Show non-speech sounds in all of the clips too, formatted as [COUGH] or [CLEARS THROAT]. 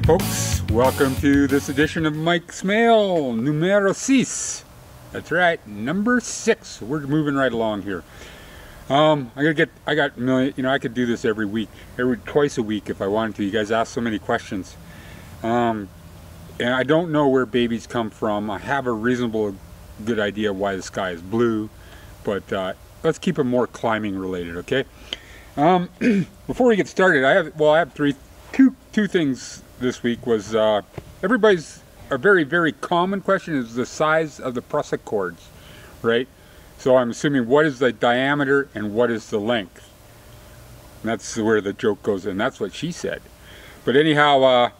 Hey folks, welcome to this edition of Mike's Mail, numero six. That's right, number six. We're moving right along here. Um, I gotta get, I got million, you know, I could do this every week, every twice a week if I wanted to. You guys ask so many questions. Um, and I don't know where babies come from. I have a reasonable good idea why the sky is blue, but uh, let's keep it more climbing related, okay? Um, [CLEARS THROAT] before we get started, I have, well, I have three, two, two things this week was uh, everybody's a very very common question is the size of the prusik cords, right? So I'm assuming what is the diameter and what is the length. And that's where the joke goes, and that's what she said. But anyhow, uh,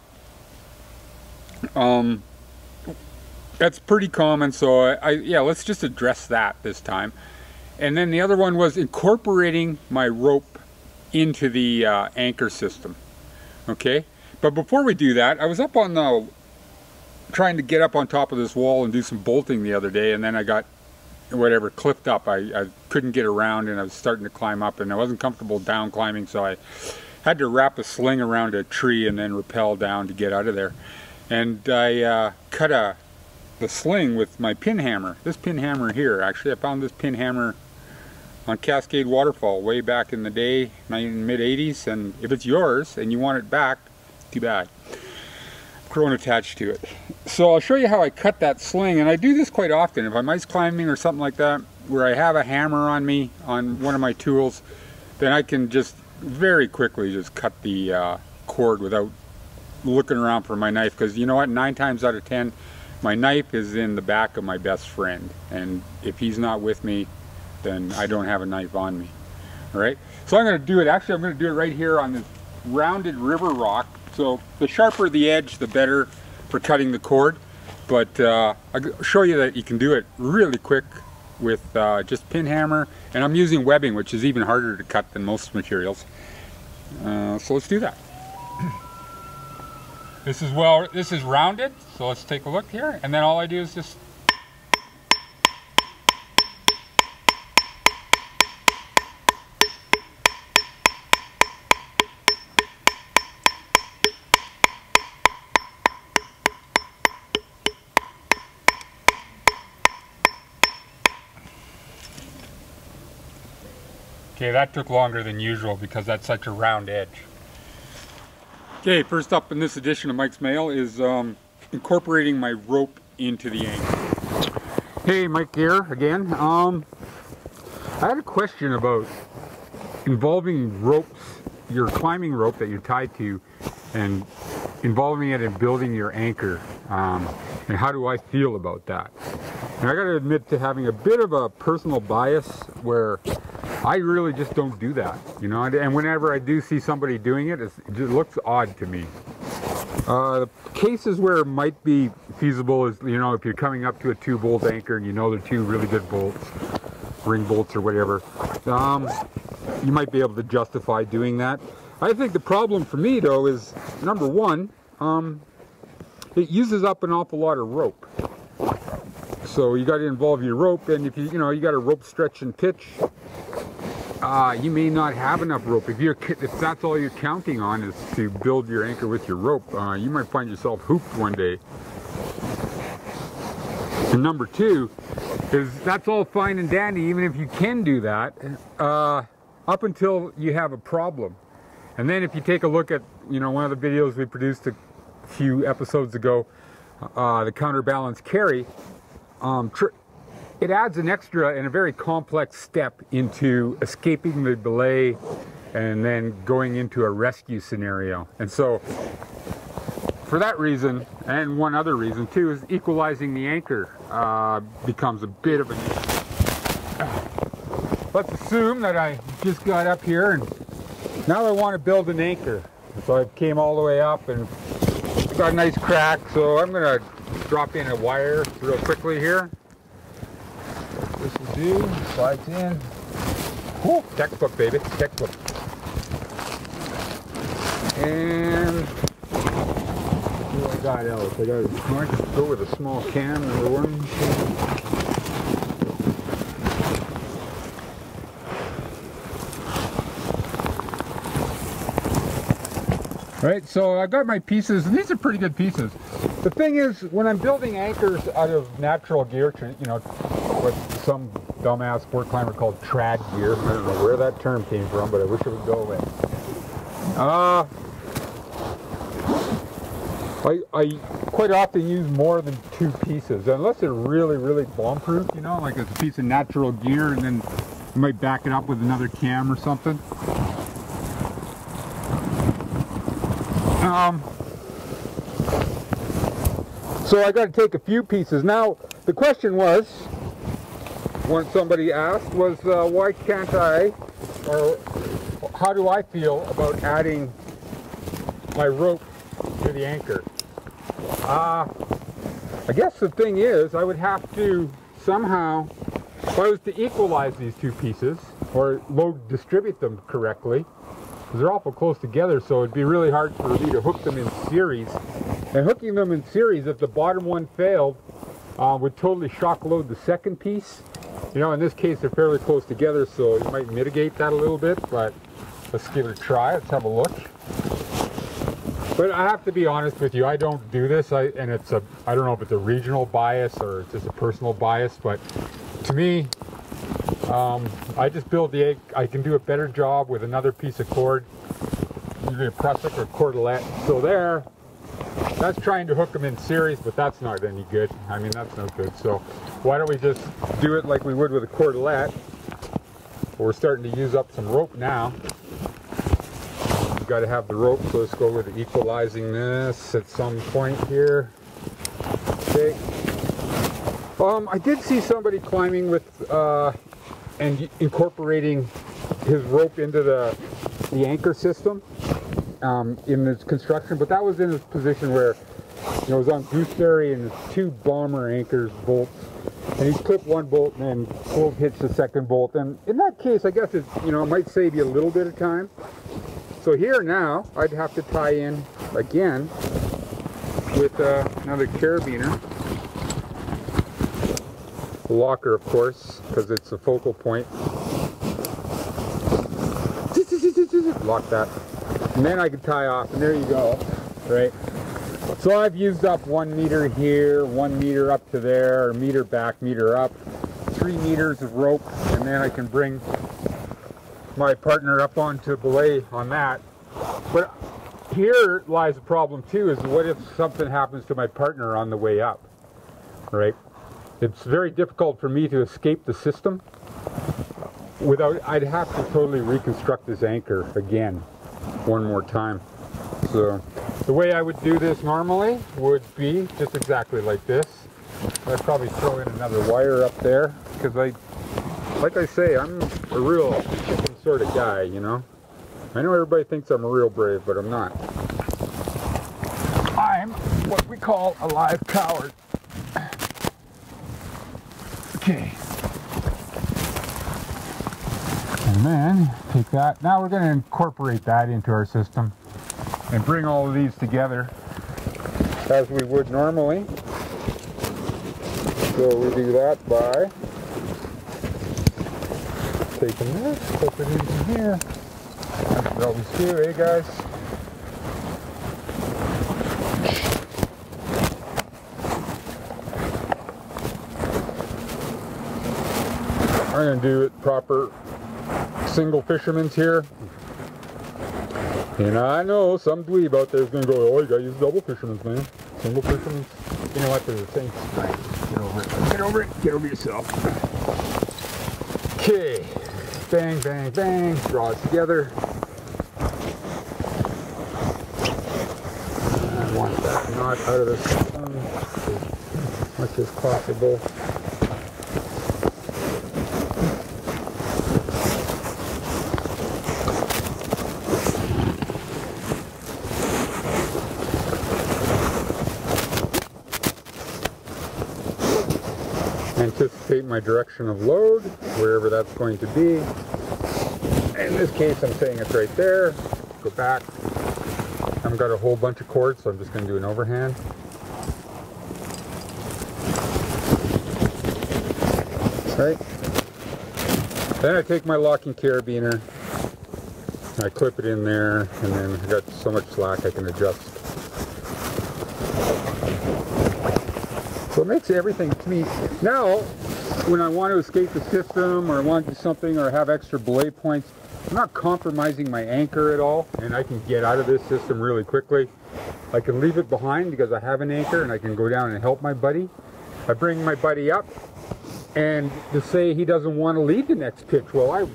um, that's pretty common. So I, I yeah, let's just address that this time. And then the other one was incorporating my rope into the uh, anchor system. Okay. But before we do that, I was up on the, trying to get up on top of this wall and do some bolting the other day, and then I got, whatever, clipped up. I, I couldn't get around, and I was starting to climb up, and I wasn't comfortable down climbing, so I had to wrap a sling around a tree and then rappel down to get out of there. And I uh, cut a the sling with my pin hammer. This pin hammer here, actually, I found this pin hammer on Cascade Waterfall way back in the day, mid 80s, and if it's yours and you want it back, too bad. Grown attached to it. So I'll show you how I cut that sling, and I do this quite often. If I'm ice climbing or something like that, where I have a hammer on me, on one of my tools, then I can just very quickly just cut the uh, cord without looking around for my knife, because you know what, nine times out of ten, my knife is in the back of my best friend, and if he's not with me, then I don't have a knife on me. All right, so I'm going to do it, actually I'm going to do it right here on this rounded river rock so the sharper the edge, the better for cutting the cord. But uh, I'll show you that you can do it really quick with uh, just pin hammer. And I'm using webbing, which is even harder to cut than most materials. Uh, so let's do that. This is well, this is rounded. So let's take a look here. And then all I do is just Okay, that took longer than usual because that's such a round edge. Okay, first up in this edition of Mike's Mail is um, incorporating my rope into the anchor. Hey, Mike here again. Um, I had a question about involving ropes, your climbing rope that you're tied to, and involving it in building your anchor. Um, and how do I feel about that? And I got to admit to having a bit of a personal bias where I really just don't do that, you know. And whenever I do see somebody doing it, it just looks odd to me. Uh, cases where it might be feasible is, you know, if you're coming up to a two bolt anchor and you know they're two really good bolts, ring bolts or whatever, um, you might be able to justify doing that. I think the problem for me though is, number one, um, it uses up an awful lot of rope. So you got to involve your rope, and if you you know you got a rope stretcher pitch, uh, you may not have enough rope. If you're if that's all you're counting on is to build your anchor with your rope, uh, you might find yourself hooped one day. And number two is that's all fine and dandy, even if you can do that, uh, up until you have a problem. And then if you take a look at you know one of the videos we produced a few episodes ago, uh, the counterbalance carry. Um, it adds an extra and a very complex step into escaping the belay and then going into a rescue scenario. And so, for that reason, and one other reason too, is equalizing the anchor uh, becomes a bit of an issue. [SIGHS] Let's assume that I just got up here and now I want to build an anchor. So I came all the way up and got a nice crack. So I'm going to drop in a wire real quickly here do. Slides in. Whew, textbook, baby. Textbook. And what do I got else? I got a go with a small can, number one. Right, so I got my pieces, and these are pretty good pieces. The thing is, when I'm building anchors out of natural gear, you know, what some dumbass sport climber called trad gear, I don't know where that term came from, but I wish it would go away. Uh, I, I quite often use more than two pieces, unless they're really, really bomb-proof, you know, like it's a piece of natural gear, and then you might back it up with another cam or something. Um, so I got to take a few pieces. Now, the question was, when somebody asked, was uh, why can't I, or how do I feel about adding my rope to the anchor? Uh, I guess the thing is, I would have to somehow, if I was to equalize these two pieces, or load distribute them correctly, because they're awful close together, so it'd be really hard for me to hook them in series. And hooking them in series, if the bottom one failed, uh, would totally shock load the second piece. You know, in this case, they're fairly close together, so you might mitigate that a little bit, but let's give it a try. Let's have a look. But I have to be honest with you, I don't do this, I, and it's a, I don't know if it's a regional bias or just a personal bias, but to me, um, I just build the egg. I can do a better job with another piece of cord, either a prusik or cordelette. So there, that's trying to hook them in series, but that's not any good. I mean, that's no good. So why don't we just do it like we would with a cordelette? We're starting to use up some rope now. We've got to have the rope, so let's go with equalizing this at some point here. Okay. Um, I did see somebody climbing with uh, and incorporating his rope into the, the anchor system um, in this construction, but that was in a position where it was on gooseberry and two bomber anchors bolts, and he clipped one bolt and then pulled hits the second bolt. And in that case, I guess it you know might save you a little bit of time. So here now, I'd have to tie in again with uh, another carabiner locker, of course, because it's a focal point. Lock that. And then I could tie off, and there you go, right? So I've used up one meter here, one meter up to there, meter back, meter up, three meters of rope, and then I can bring my partner up onto belay on that. But here lies a problem too, is what if something happens to my partner on the way up, right? It's very difficult for me to escape the system without, I'd have to totally reconstruct this anchor again, one more time. So the way I would do this normally would be just exactly like this. I'd probably throw in another wire up there because I, like I say, I'm a real chicken sort of guy, you know. I know everybody thinks I'm a real brave, but I'm not. I'm what we call a live coward. Okay. And then take that. Now we're going to incorporate that into our system and bring all of these together as we would normally. So we do that by taking this, put it into here. That's what always do, eh guys? I'm to do it proper single fisherman's here. And I know some dweeb out there is going to go, oh, you got to use double fisherman's, man. Single fisherman's. You know what? They're the same. Get over it. Get over it. Get over yourself. Okay. Bang, bang, bang. Draw it together. I want that knot out of the system as much as possible. My direction of load, wherever that's going to be. In this case, I'm saying it's right there. Go back. I've got a whole bunch of cords, so I'm just going to do an overhand. Right. Then I take my locking carabiner I clip it in there, and then I've got so much slack I can adjust. So it makes everything to me. Now, when I want to escape the system, or I want to do something, or have extra belay points, I'm not compromising my anchor at all, and I can get out of this system really quickly. I can leave it behind because I have an anchor, and I can go down and help my buddy. I bring my buddy up, and to say he doesn't want to lead the next pitch, well, I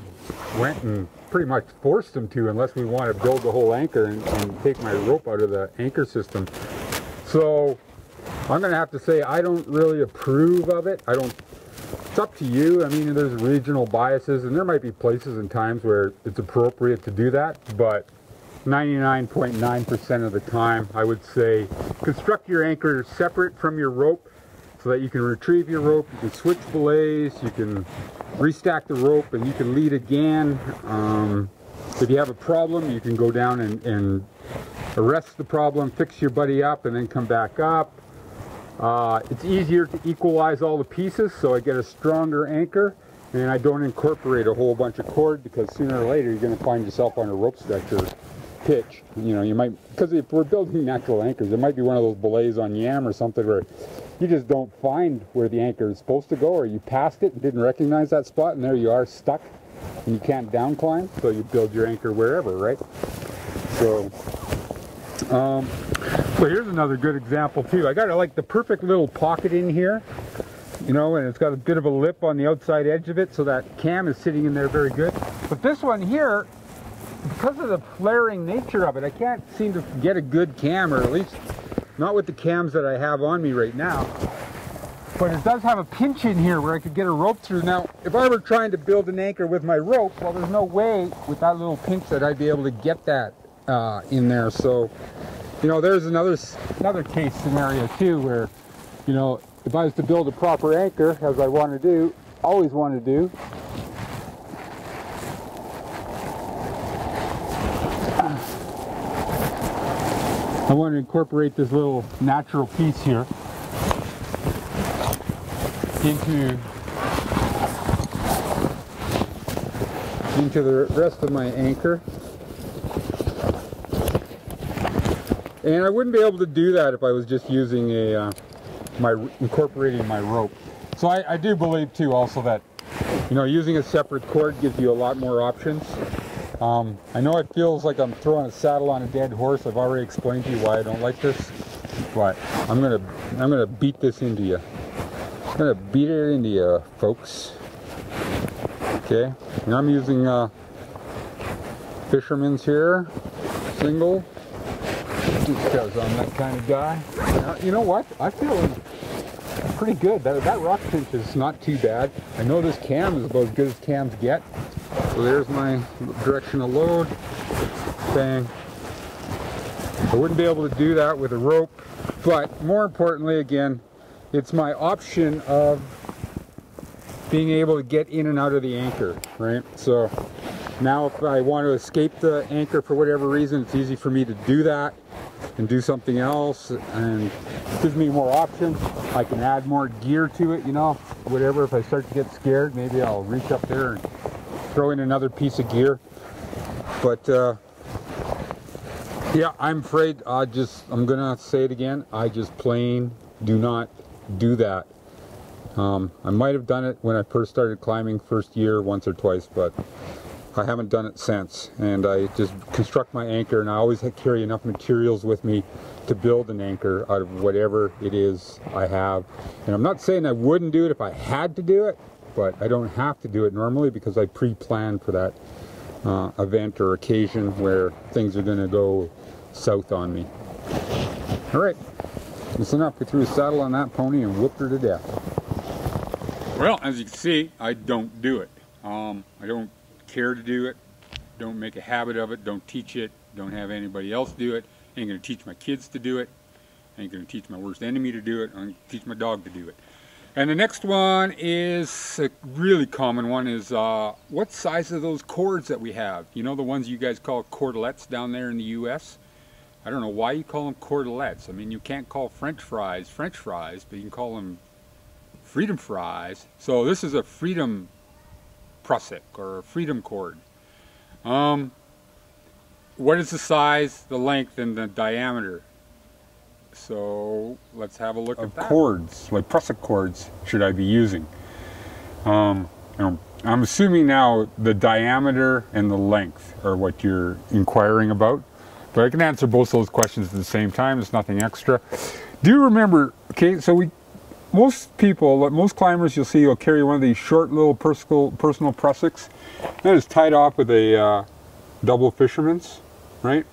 went and pretty much forced him to unless we want to build the whole anchor and, and take my rope out of the anchor system. So I'm going to have to say I don't really approve of it. I don't, it's up to you. I mean, there's regional biases and there might be places and times where it's appropriate to do that, but 99.9% .9 of the time, I would say construct your anchor separate from your rope so that you can retrieve your rope, you can switch belays, you can restack the rope and you can lead again. Um, if you have a problem, you can go down and, and, arrest the problem, fix your buddy up, and then come back up. Uh, it's easier to equalize all the pieces, so I get a stronger anchor, and I don't incorporate a whole bunch of cord because sooner or later you're going to find yourself on a rope stretcher pitch. You know, you might, because if we're building natural anchors, there might be one of those belays on yam or something where you just don't find where the anchor is supposed to go or you passed it and didn't recognize that spot and there you are stuck and you can't down climb so you build your anchor wherever right so um, so here's another good example too I got like the perfect little pocket in here you know and it's got a bit of a lip on the outside edge of it so that cam is sitting in there very good but this one here because of the flaring nature of it I can't seem to get a good cam or at least not with the cams that I have on me right now. But it does have a pinch in here where I could get a rope through. Now, if I were trying to build an anchor with my rope, well, there's no way with that little pinch that I'd be able to get that uh, in there. So, you know, there's another another case scenario too where, you know, if I was to build a proper anchor, as I want to do, always want to do, I want to incorporate this little natural piece here into into the rest of my anchor. And I wouldn't be able to do that if I was just using a uh, my incorporating my rope. So I, I do believe too also that you know using a separate cord gives you a lot more options. Um, I know it feels like I'm throwing a saddle on a dead horse. I've already explained to you why I don't like this, but I'm gonna I'm gonna beat this into you. I'm gonna beat it into you, folks. Okay, and I'm using uh, Fisherman's here, single, just because I'm that kind of guy. Now, you know what? I feel pretty good. That, that rock pinch is not too bad. I know this cam is about as good as cams get. So there's my direction of load. Bang. I wouldn't be able to do that with a rope, but more importantly, again, it's my option of being able to get in and out of the anchor, right? So now if I want to escape the anchor for whatever reason, it's easy for me to do that and do something else and gives me more options. I can add more gear to it, you know, whatever. If I start to get scared, maybe I'll reach up there and throw in another piece of gear. But uh, yeah, I'm afraid I just, I'm gonna say it again, I just plain do not do that. Um, I might have done it when I first started climbing first year once or twice, but I haven't done it since. And I just construct my anchor and I always carry enough materials with me to build an anchor out of whatever it is I have. And I'm not saying I wouldn't do it if I had to do it, but I don't have to do it normally because I pre-plan for that uh, event or occasion where things are going to go south on me. All right, that's enough. We threw a saddle on that pony and whooped her to death. Well, as you can see, I don't do it. Um, I don't care to do it. Don't make a habit of it. Don't teach it. Don't have anybody else do it. ain't to teach my kids to do it. ain't to teach my worst enemy to do it. I'm to teach my dog to do it. And the next one is a really common one is uh, what size are those cords that we have? You know the ones you guys call cordelettes down there in the U.S.? I don't know why you call them cordelettes. I mean, you can't call french fries french fries, but you can call them freedom fries. So this is a freedom prusik or freedom cord. Um, what is the size, the length, and the diameter? So let's have a look of at that. cords, like prusik cords, should I be using? Um, I'm assuming now the diameter and the length are what you're inquiring about, but I can answer both those questions at the same time. It's nothing extra. Do you remember, okay, so we, most people, most climbers you'll see will carry one of these short little personal, personal prusiks that is tied off with a uh, double fisherman's, right?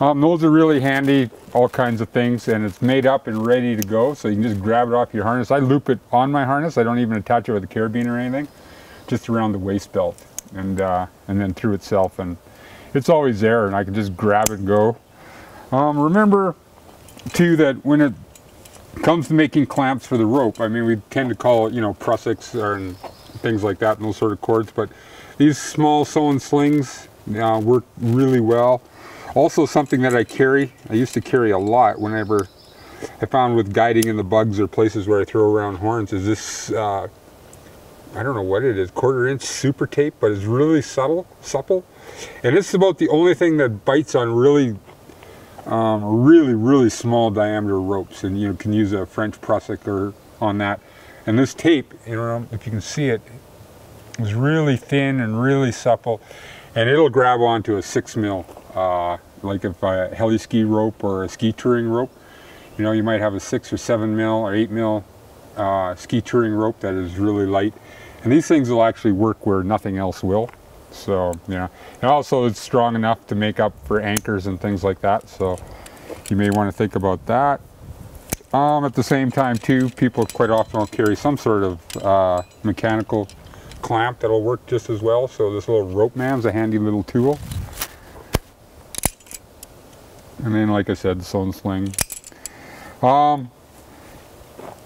Um, those are really handy, all kinds of things, and it's made up and ready to go, so you can just grab it off your harness. I loop it on my harness. I don't even attach it with a carabiner or anything, just around the waist belt, and uh, and then through itself, and it's always there, and I can just grab it and go. Um, remember, too, that when it comes to making clamps for the rope, I mean, we tend to call it, you know, prusiks and things like that, and those sort of cords, but these small sewn slings uh, work really well. Also something that I carry, I used to carry a lot whenever I found with guiding in the bugs or places where I throw around horns is this, uh, I don't know what it is, quarter inch super tape, but it's really subtle, supple. And it's about the only thing that bites on really, um, really, really small diameter ropes. And you can use a French or on that. And this tape, you know, if you can see it, is really thin and really supple. And it'll grab onto a six mil uh, like if a heli ski rope or a ski touring rope, you know, you might have a six or seven mil or eight mil uh, ski touring rope that is really light. And these things will actually work where nothing else will. So, know, and also it's strong enough to make up for anchors and things like that. So you may want to think about that. Um, at the same time too, people quite often will carry some sort of uh, mechanical clamp that'll work just as well. So this little Ropeman's a handy little tool. And then, like I said, the sewn sling. Um,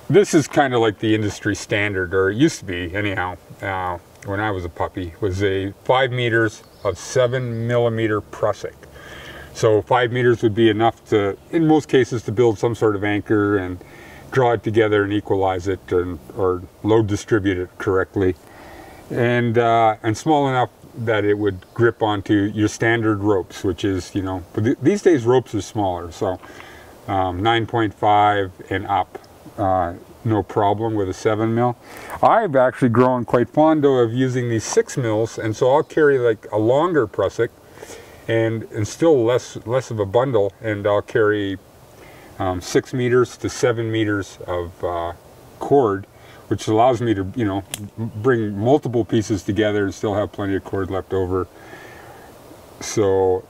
this is kind of like the industry standard, or it used to be anyhow, uh, when I was a puppy, was a five meters of seven millimeter prusik. So five meters would be enough to, in most cases, to build some sort of anchor and draw it together and equalize it and, or load distribute it correctly. And, uh, and small enough that it would grip onto your standard ropes, which is, you know, th these days ropes are smaller, so um, 9.5 and up, uh, no problem with a 7 mil. I've actually grown quite fond of using these 6 mils, and so I'll carry like a longer prusik and, and still less, less of a bundle, and I'll carry um, 6 meters to 7 meters of uh, cord which allows me to, you know, bring multiple pieces together and still have plenty of cord left over. So,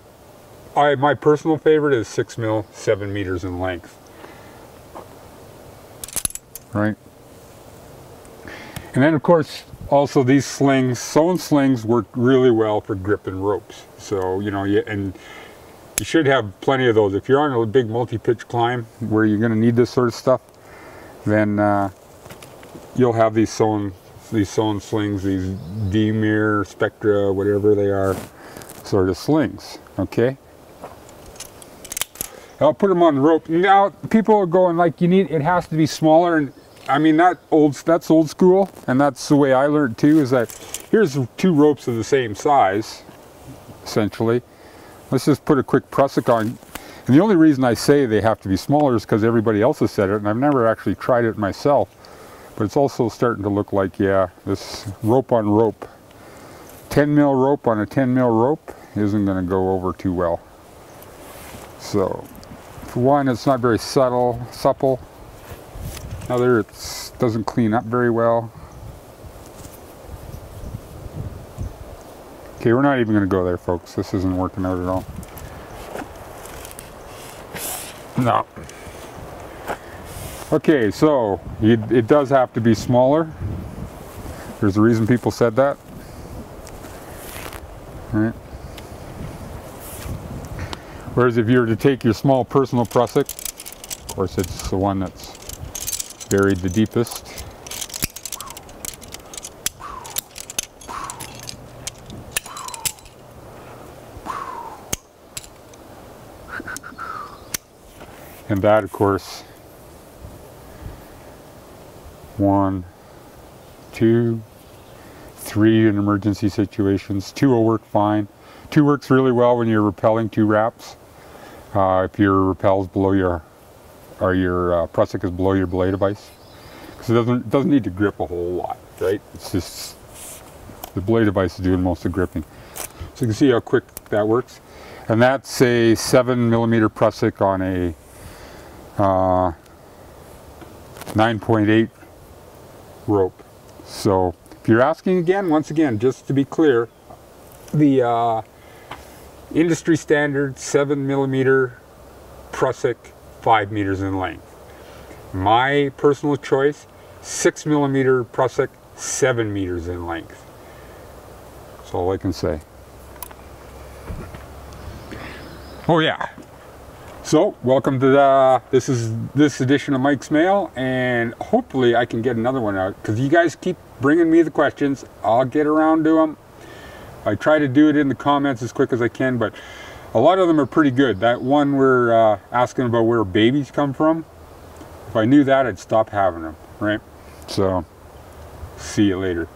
I my personal favorite is six mil, seven meters in length. Right. And then of course, also these slings, sewn slings work really well for gripping ropes. So, you know, you, and you should have plenty of those. If you're on a big multi-pitch climb where you're going to need this sort of stuff, then uh, you'll have these sewn these sewn slings, these Dyneema, Spectra, whatever they are, sort of slings. Okay. I'll put them on the rope. Now people are going like you need it has to be smaller and I mean that old that's old school and that's the way I learned too is that here's two ropes of the same size essentially. Let's just put a quick prusik on. And the only reason I say they have to be smaller is because everybody else has said it and I've never actually tried it myself. But it's also starting to look like, yeah, this rope on rope, 10 mil rope on a 10 mil rope isn't going to go over too well. So, for one, it's not very subtle, supple. Other, it doesn't clean up very well. Okay, we're not even going to go there, folks. This isn't working out at all. No. Okay, so it, does have to be smaller. There's a reason people said that. Right. Whereas if you were to take your small personal prusik, of course it's the one that's buried the deepest. And that, of course, one, two, three in emergency situations. Two will work fine. two works really well when you're rappelling two wraps. Uh, if your rappels below your, or your uh, is below your belay device. Because it doesn't, it doesn't need to grip a whole lot, right? It's just, the belay device is doing most of the gripping. So you can see how quick that works. And that's a seven millimeter prusik on a uh, 9.8 rope. So if you're asking again, once again, just to be clear, the uh, industry standard seven millimeter prusik, five meters in length. My personal choice, six millimeter prusik, seven meters in length. That's all I can say. Oh yeah. So welcome to the this is this edition of Mike's Mail, and hopefully I can get another one out because you guys keep bringing me the questions. I'll get around to them. I try to do it in the comments as quick as I can, but a lot of them are pretty good. That one we're uh, asking about where babies come from. If I knew that, I'd stop having them, right? So, see you later.